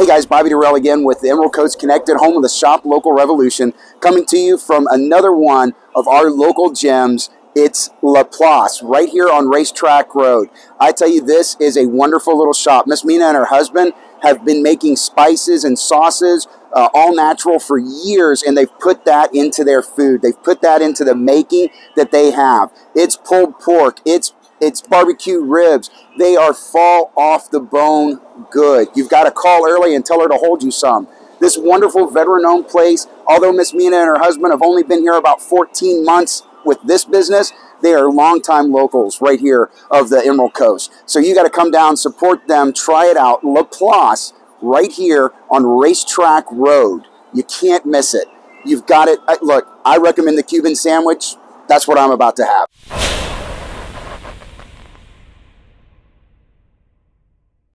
Hey guys, Bobby Durrell again with the Emerald Coast Connected, home of the Shop Local Revolution, coming to you from another one of our local gems. It's La Place, right here on Racetrack Road. I tell you, this is a wonderful little shop. Miss Mina and her husband have been making spices and sauces, uh, all natural, for years, and they've put that into their food. They've put that into the making that they have. It's pulled pork, it's it's barbecue ribs. They are fall off the bone good. You've got to call early and tell her to hold you some. This wonderful veteran-owned place, although Miss Mina and her husband have only been here about 14 months with this business, they are longtime locals right here of the Emerald Coast. So you got to come down, support them, try it out. La Place, right here on Racetrack Road. You can't miss it. You've got it. Uh, look, I recommend the Cuban sandwich. That's what I'm about to have.